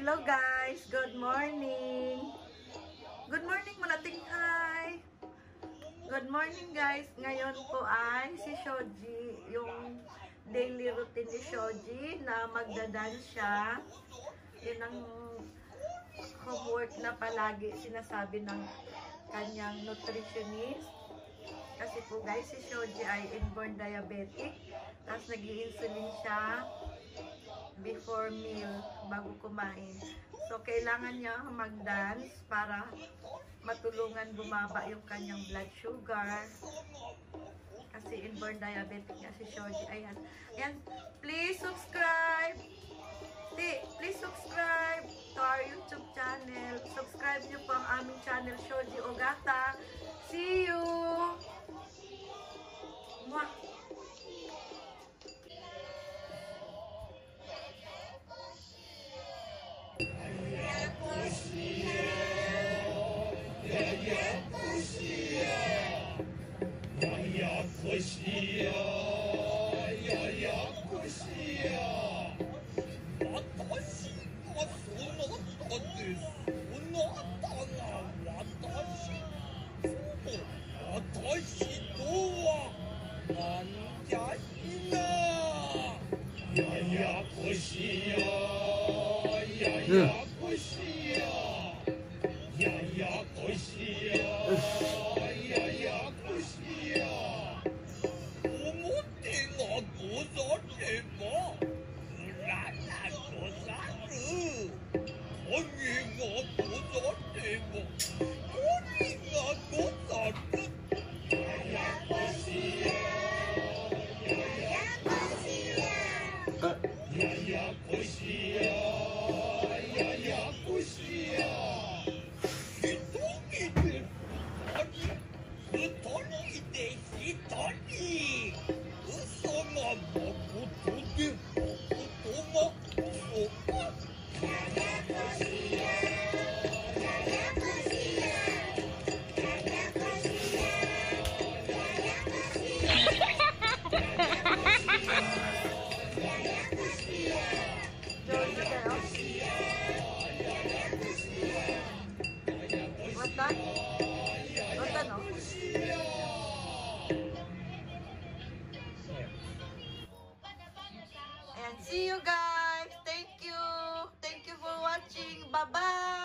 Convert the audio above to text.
Hello guys, good morning. Good morning malating hi. Good morning guys. Ngayon po ay si Shoji, yung daily routine ni Shoji na magdadance siya. Yun ang homework na palagi sinasabi ng kanyang nutritionist. Kasi po guys, si Shoji ay inborn diabetic. Tapos nag insulin siya before meal, bago kumain. So, kailangan niya mag-dance para matulungan bumaba yung kanyang blood sugar. Kasi inborn diabetic nga si Shoji. Ayan. Ayan. Please subscribe. Please subscribe to our YouTube channel. Subscribe niyo po ang aming channel, Shoji Ogata. Yeah. And see you guys. Thank you. Thank you for watching. Bye-bye.